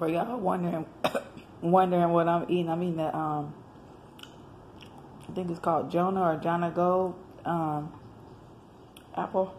For y'all wondering, wondering what I'm eating, I mean that. Um, I think it's called Jonah or Jonagold um, apple.